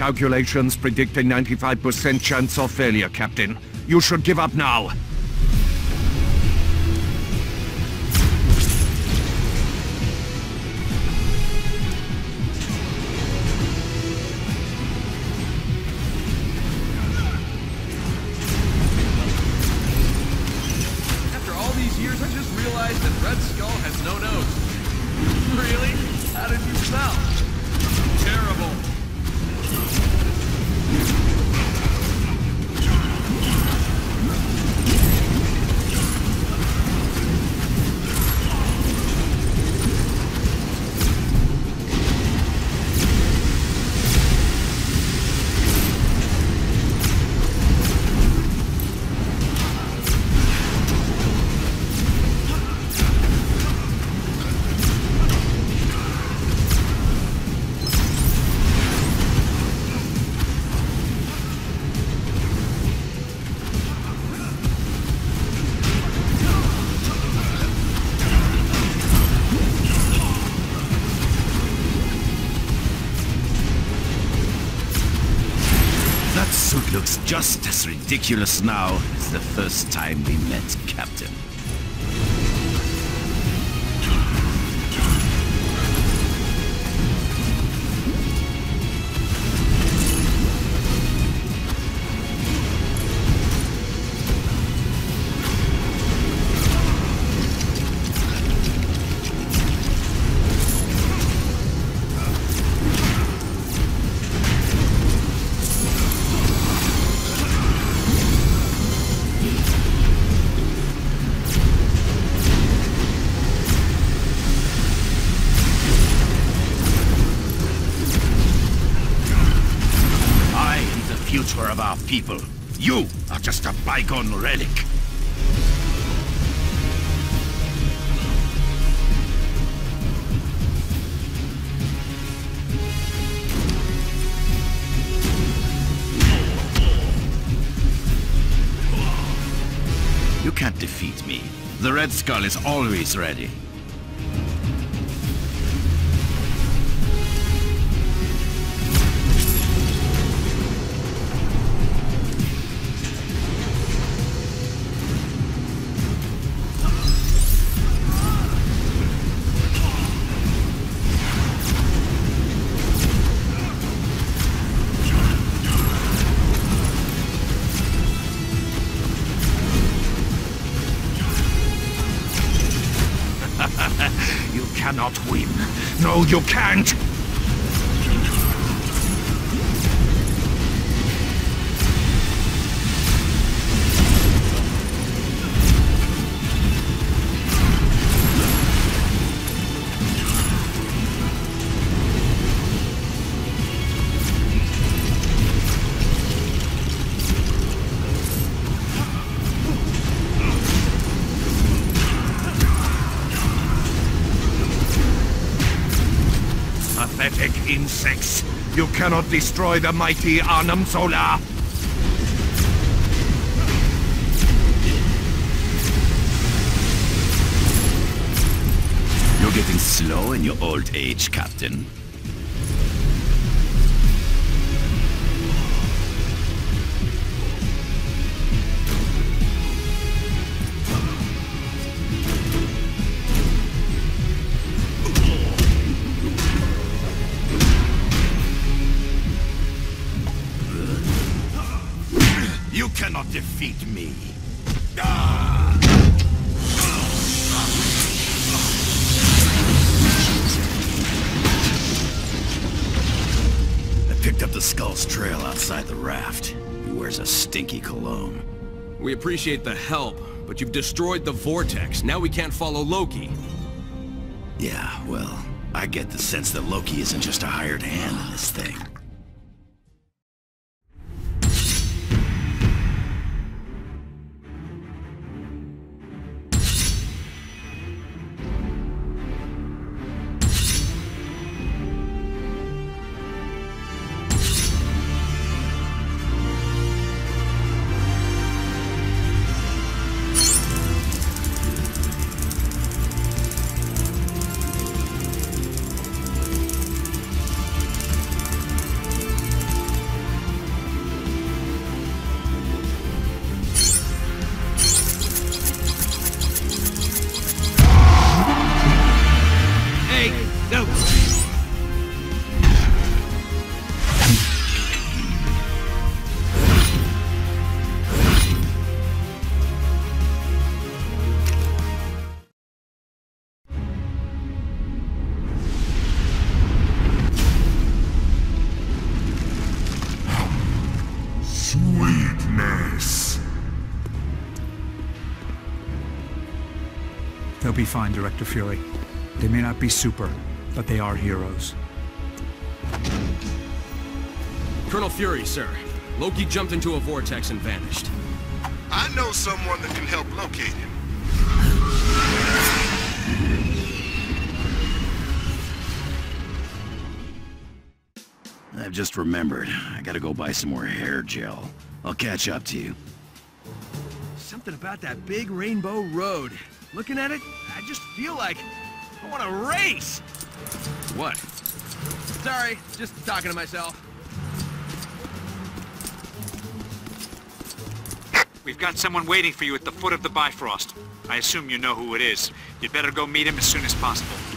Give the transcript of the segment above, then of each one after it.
calculations predict a 95% chance of failure, Captain. You should give up now. Looks just as ridiculous now as the first time we met, Captain. People. You are just a bygone relic. You can't defeat me. The Red Skull is always ready. Can't! Insects! You cannot destroy the mighty Arnim Zola! You're getting slow in your old age, Captain. Cannot defeat me. I picked up the skull's trail outside the raft. He wears a stinky cologne. We appreciate the help, but you've destroyed the Vortex. Now we can't follow Loki. Yeah, well, I get the sense that Loki isn't just a hired hand in this thing. They'll be fine, Director Fury. They may not be super, but they are heroes. Colonel Fury, sir. Loki jumped into a vortex and vanished. I know someone that can help locate him. I've just remembered. I gotta go buy some more hair gel. I'll catch up to you. Something about that big rainbow road. Looking at it, I just feel like I want to race. What? Sorry, just talking to myself. We've got someone waiting for you at the foot of the Bifrost. I assume you know who it is. You'd better go meet him as soon as possible.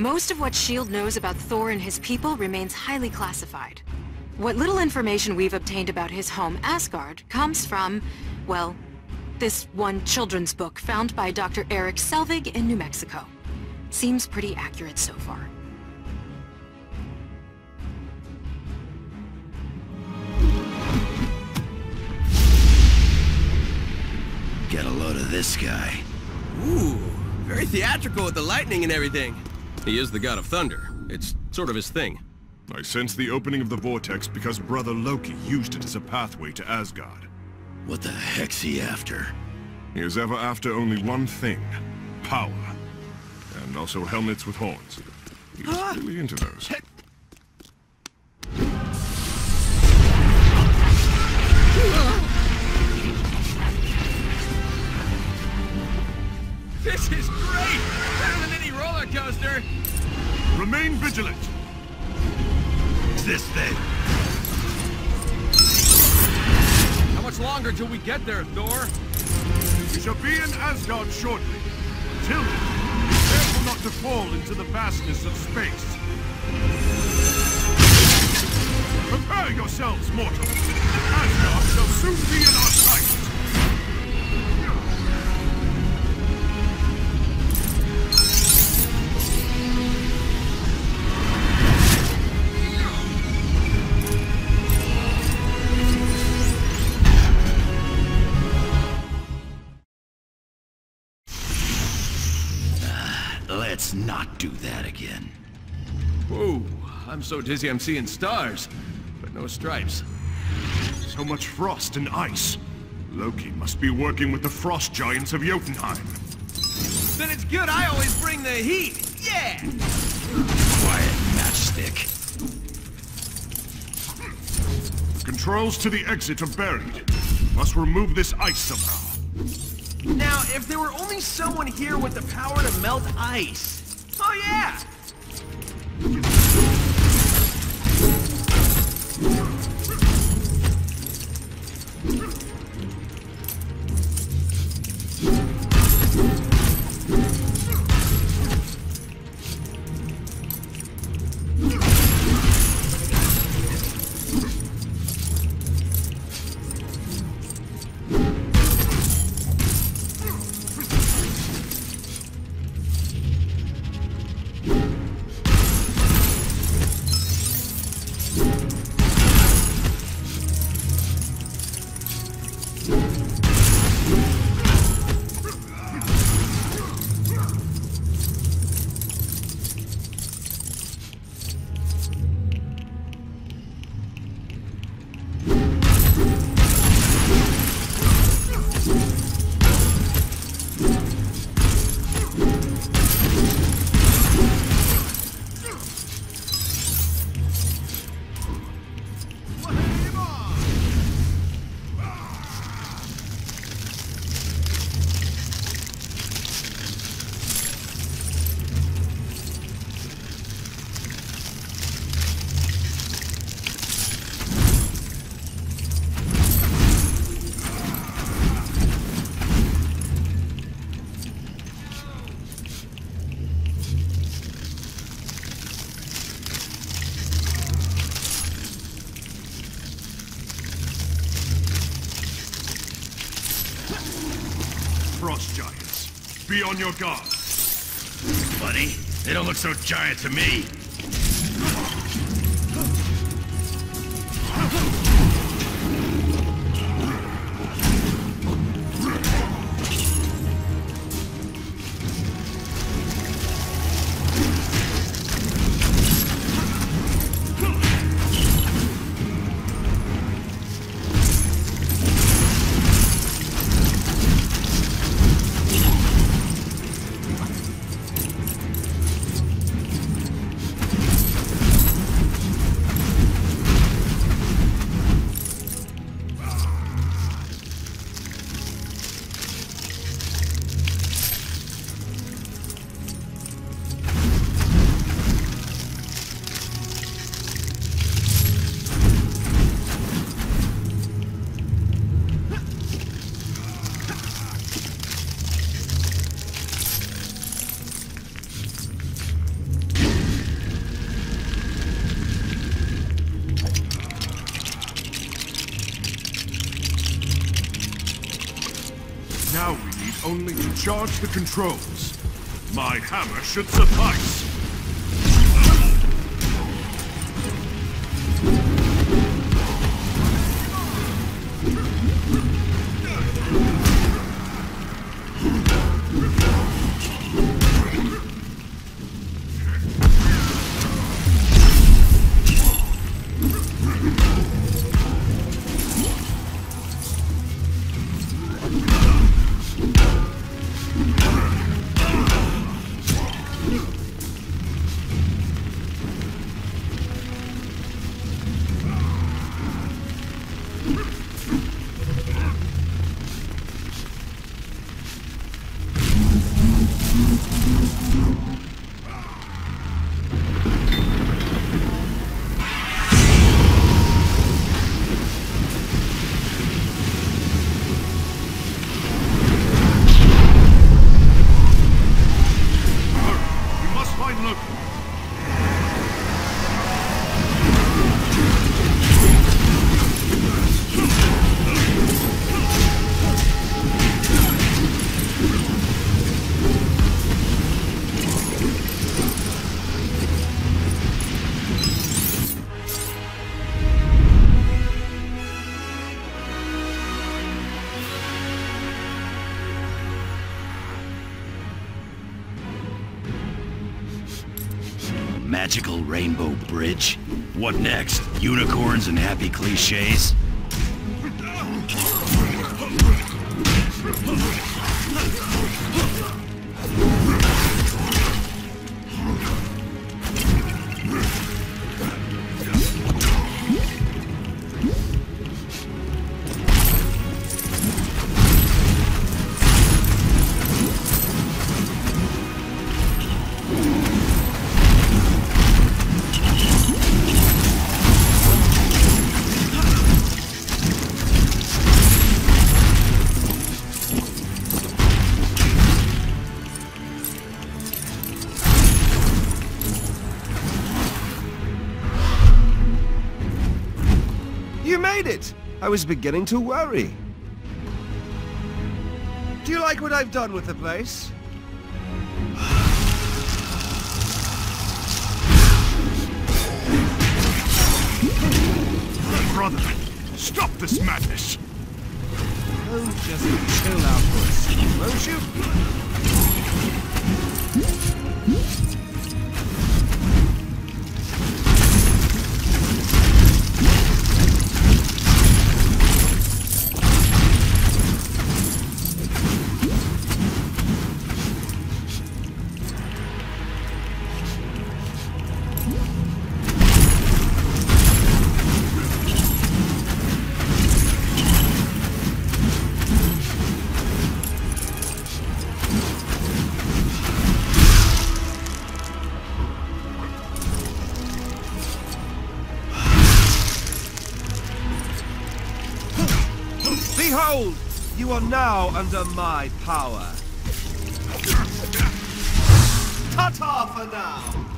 Most of what S.H.I.E.L.D. knows about Thor and his people remains highly classified. What little information we've obtained about his home, Asgard, comes from, well, this one children's book found by Dr. Erik Selvig in New Mexico. Seems pretty accurate so far. Get a load of this guy. Ooh, very theatrical with the lightning and everything. He is the god of thunder. It's sort of his thing. I sense the opening of the vortex because Brother Loki used it as a pathway to Asgard. What the heck's he after? He is ever after only one thing. Power. And also helmets with horns. He's ah! really into those. This is great! Roller coaster! Remain vigilant! This thing! How much longer till we get there, Thor? We shall be in Asgard shortly. Until then, be careful not to fall into the vastness of space. Prepare yourselves, mortals! Asgard shall soon be in our sight! Do that again. Whoa, I'm so dizzy I'm seeing stars, but no stripes. So much frost and ice. Loki must be working with the frost giants of Jotunheim. Then it's good I always bring the heat! Yeah! Quiet, matchstick. The controls to the exit are buried. Must remove this ice somehow. Now, if there were only someone here with the power to melt ice. Yeah! On your guard. Buddy, they don't look so giant to me. Charge the controls. My hammer should suffice. Magical rainbow bridge? What next? Unicorns and happy cliches? I was beginning to worry. Do you like what I've done with the place? Brother, stop this madness! Oh, just chill out for a second, won't you? Now under my power. Ta-ta for now!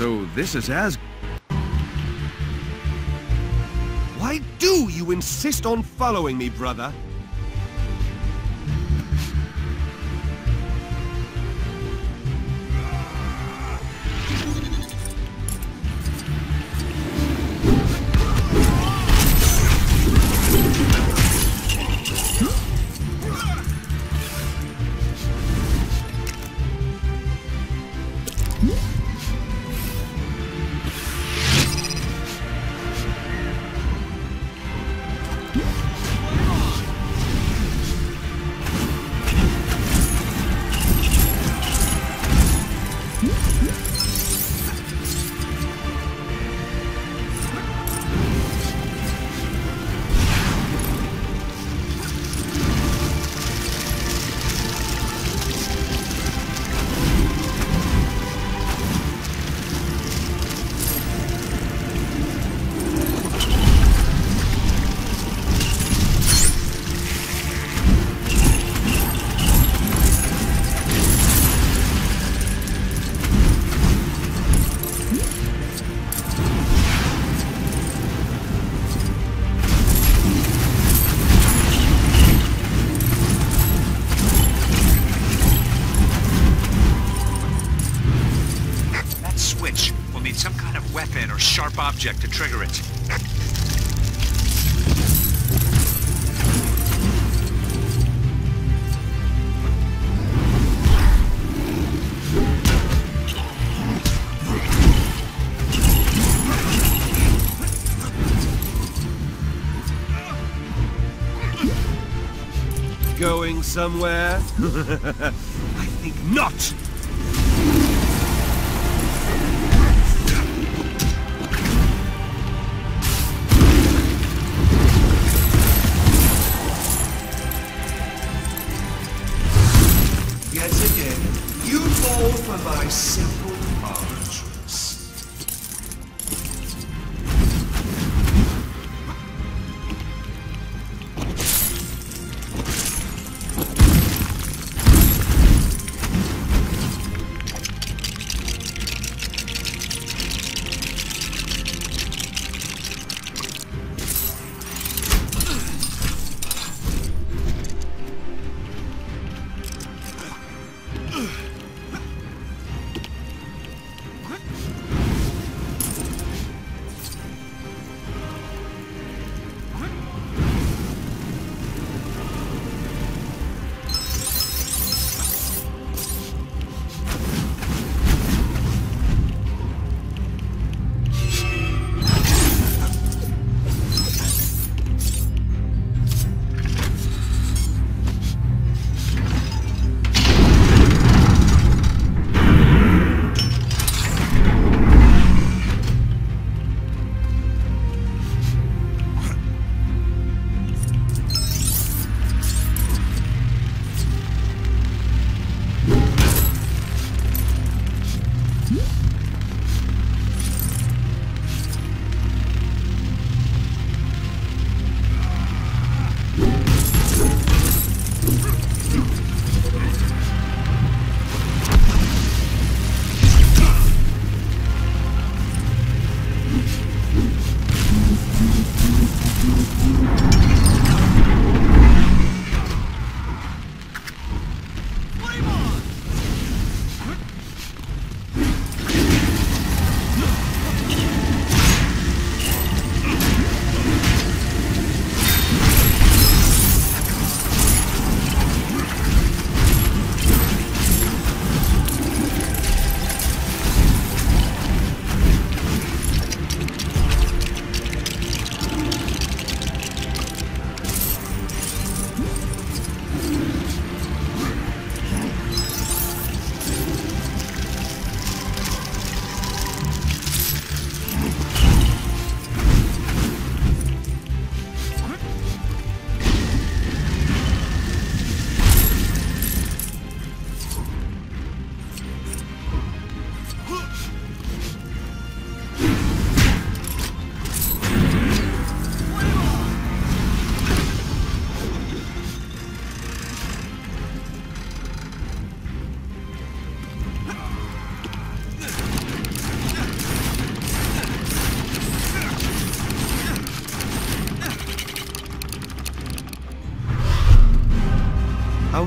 So this is as... Why do you insist on following me, brother? Trigger it. Going somewhere? I think not! My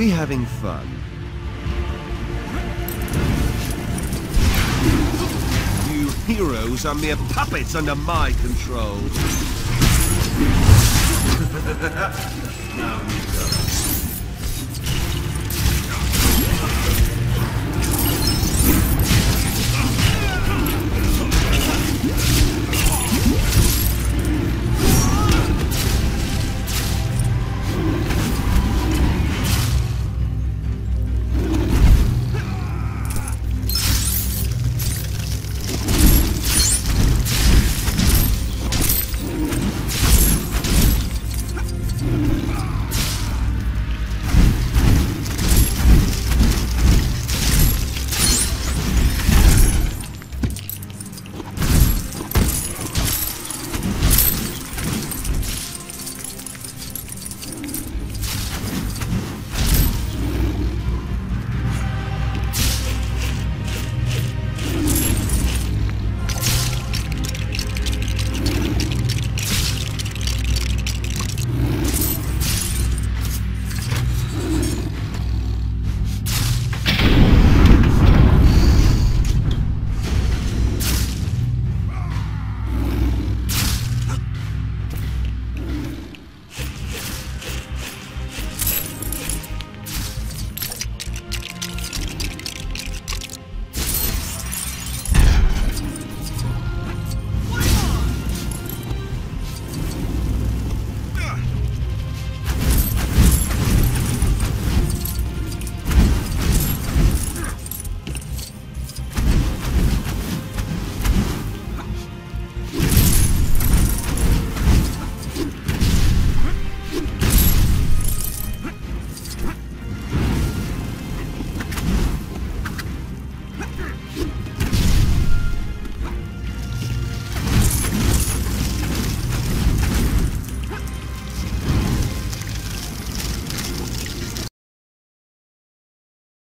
we having fun? You heroes are mere puppets under my control.